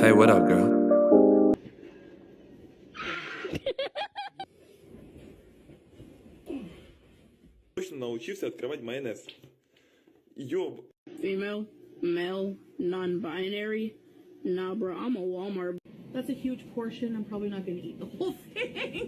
Hey, what up, girl? Точно научился открывать майонез. Ёб. Female, male, non-binary. Nah, bro, I'm a Walmart. That's a huge portion. I'm probably not gonna eat the whole thing.